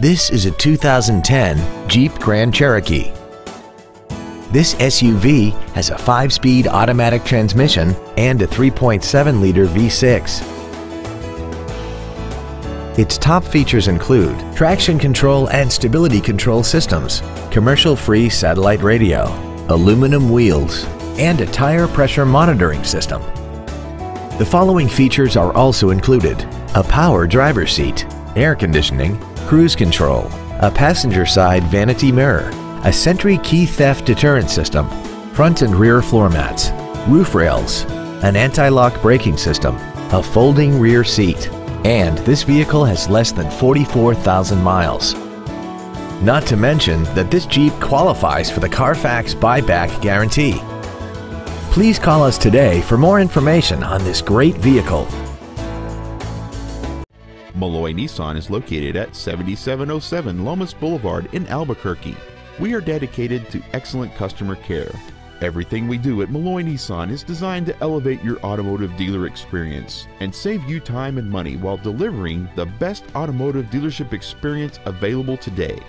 This is a 2010 Jeep Grand Cherokee. This SUV has a 5-speed automatic transmission and a 3.7-liter V6. Its top features include traction control and stability control systems, commercial-free satellite radio, aluminum wheels, and a tire pressure monitoring system. The following features are also included. A power driver's seat, air conditioning, cruise control, a passenger side vanity mirror, a Sentry key theft deterrent system, front and rear floor mats, roof rails, an anti-lock braking system, a folding rear seat, and this vehicle has less than 44,000 miles. Not to mention that this Jeep qualifies for the Carfax buyback guarantee. Please call us today for more information on this great vehicle. Melloy Nissan is located at 7707 Lomas Boulevard in Albuquerque. We are dedicated to excellent customer care. Everything we do at Melloy Nissan is designed to elevate your automotive dealer experience and save you time and money while delivering the best automotive dealership experience available today.